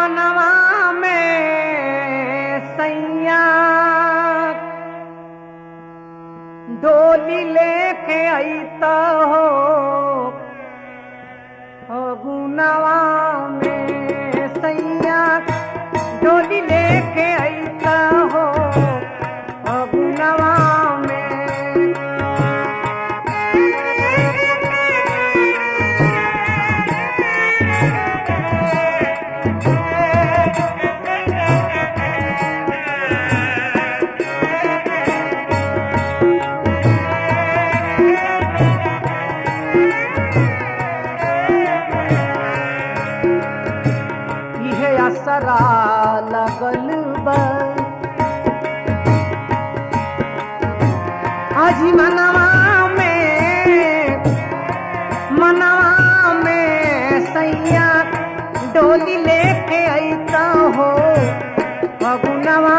मनवा में सैया डोली लेके तो हो गुनवा में इहे लगल आज मनवा में मनवा में सैया डोली लेके अईता हो। फगुनवा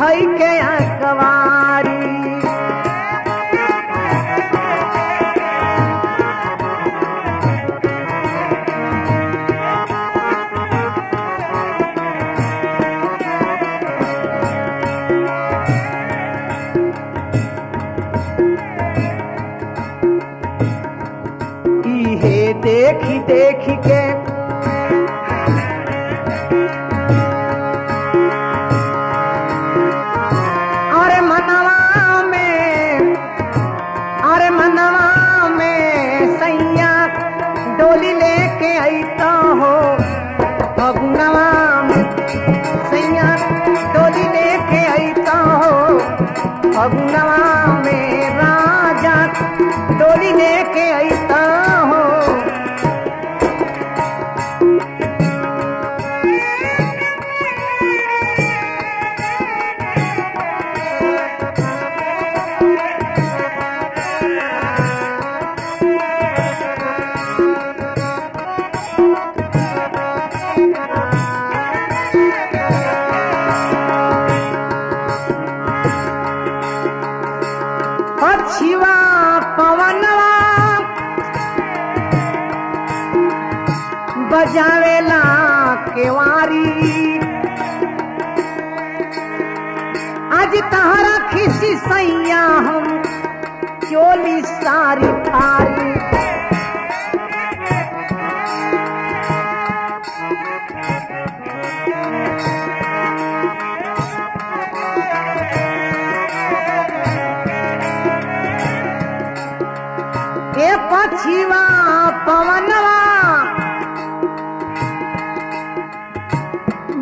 धई के इहे देखी देखी के सैया डोली लेके अईता हो फगुनवा में राजा डोली लेके अईता पछिवा पवनवा बजावेला केवारी आज तहरा खिसी सैया हम चोली सारी फारी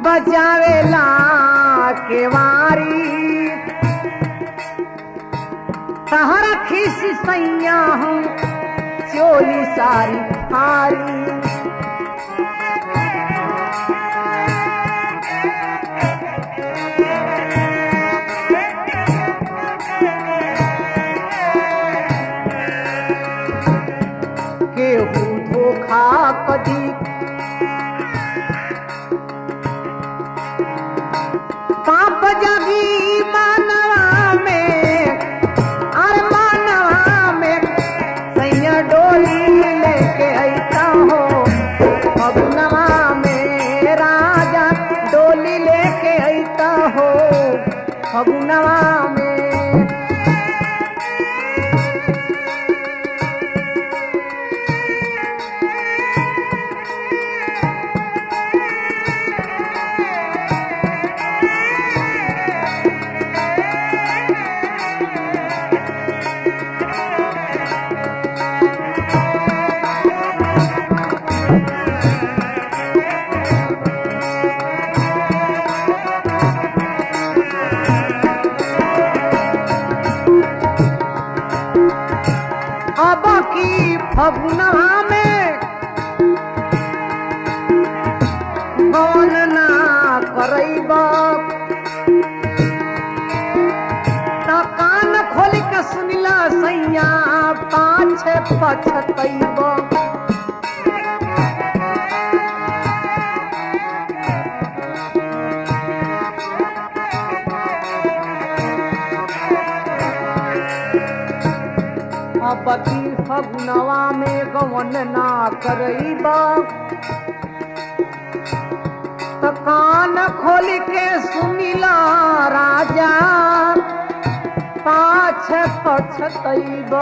बजावेला केवारी तहरा खिस सैया हूँ चोली सारी फारी करैब त कान खोल के सुनिला सैया पाछे फगुनवा में गवन ना करैब त कान खोल के सुनिला राजा। पाछ पछतैब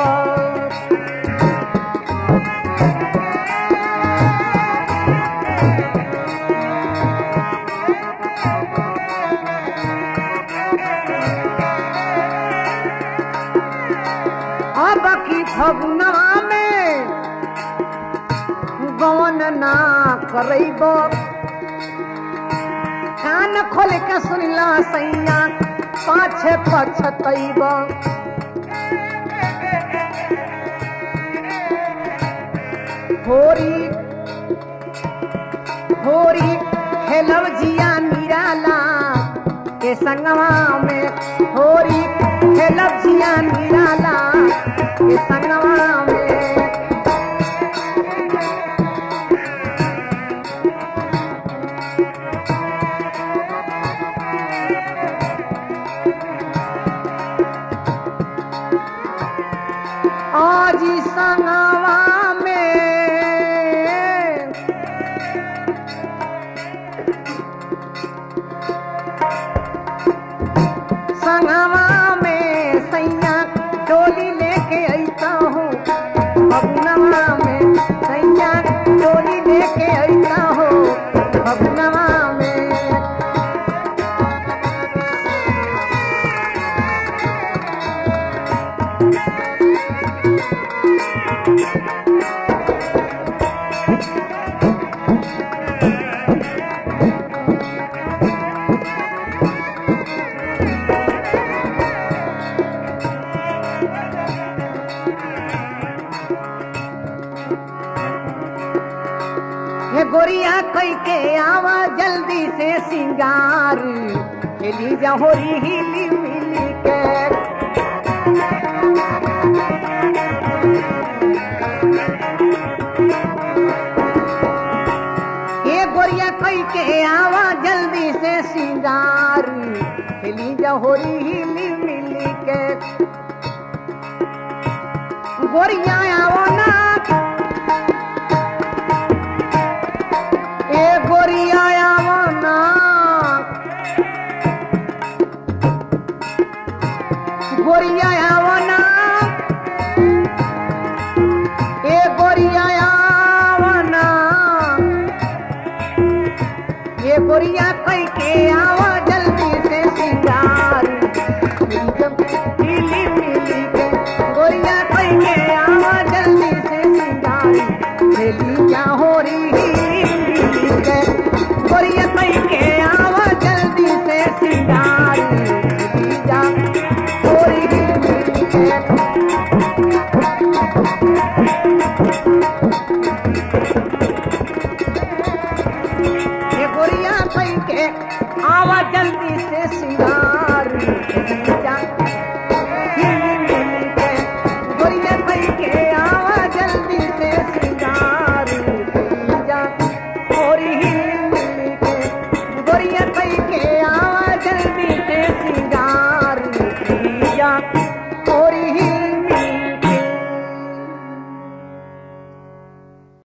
अब की फगुनवा में गवन ना करैब। कान खोल के सुनिला सैया, पाछे पछतैब। होरी होरी खेलब जिया निराला, के संगवा में होरी खेलब जिया निराला, के संगवा में संगवा गोरिया कई के आवा जल्दी से सिंगार। खेली जहोरी हिली मिली के। हे गोरिया कई के आवा जल्दी से सिंगार। खेली जहोरी हिली मिली के। गोरिया आवो ना।